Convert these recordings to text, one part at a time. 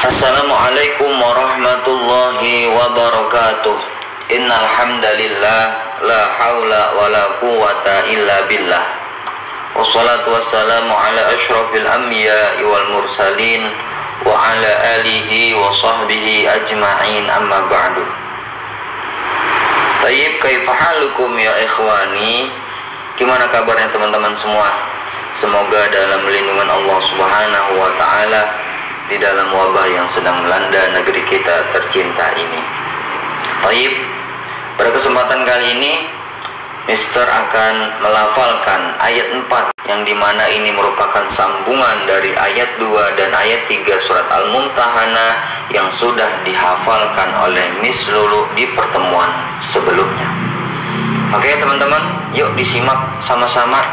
Assalamualaikum warahmatullahi wabarakatuh. Innal hamdalillah la haula wala quwata illa billah. Wassalatu wassalamu ala ashrafil anbiya wal mursalin wa ala alihi wa sahbihi ajma'in amma ba'du. Tayyib kaifahalukum ya ikhwani? Gimana kabarnya teman-teman semua? Semoga dalam lindungan Allah subhanahu wa ta'ala di dalam wabah yang sedang melanda negeri kita tercinta ini. Baik, pada kesempatan kali ini Mister akan melafalkan ayat 4 yang di mana ini merupakan sambungan dari ayat 2 dan ayat 3 surat Al-Mumtahana yang sudah dihafalkan oleh Miss Lulu di pertemuan sebelumnya. Oke teman-teman, yuk disimak sama-sama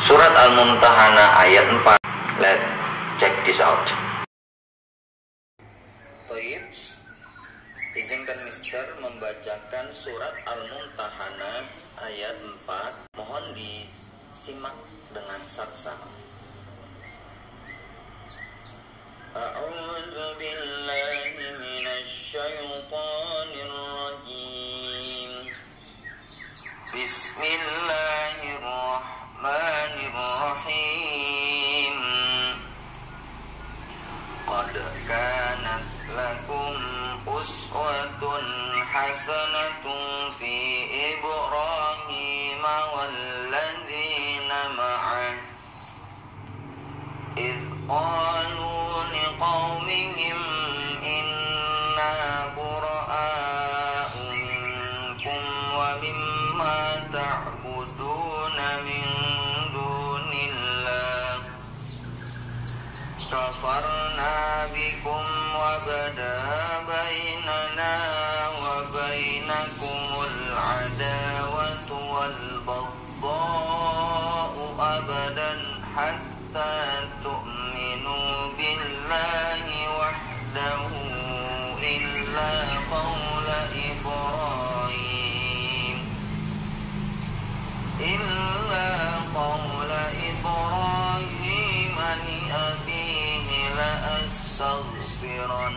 surat Al-Mumtahana ayat 4. Let's check this out. Toib Izinkan Mister membacakan surat Al-Mumtahana ayat 4 Mohon disimak dengan saksama. A'udzu billahi minasyaitonir rajim Bismillahirrahmanirrahim. Qad kanat لكم أسوة حسنة في إبراهيم والذين معه. إذ قالوا وبدا بيننا وبينكم العداوة والبغضاء أبدا حتى تؤمنوا بالله وحده إلا قول إبراهيم. إلا قول إبراهيم لأبيه لأستغفرن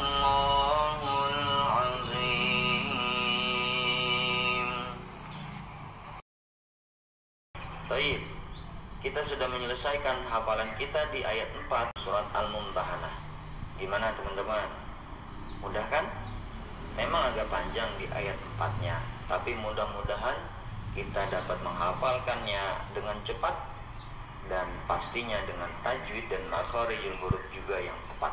Baik, kita sudah menyelesaikan hafalan kita di ayat 4 surat Al-Mumtahanah. Gimana teman-teman? Mudah kan? Memang agak panjang di ayat 4-nya, tapi mudah-mudahan kita dapat menghafalkannya dengan cepat dan pastinya dengan tajwid dan makharijul huruf juga yang tepat.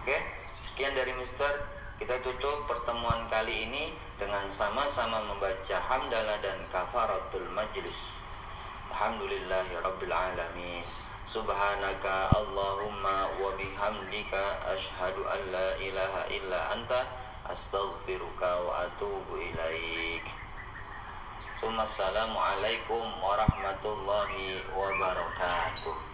Oke, sekian dari Mister. Kita tutup pertemuan kali ini dengan sama-sama membaca hamdalah dan kafaratul majlis. Alhamdulillahi Rabbil Alamin. Subhanaka Allahumma wa bihamdika Ashhadu an la ilaha illa anta Astaghfiruka wa atubu ilaik. Assalamualaikum warahmatullahi wabarakatuh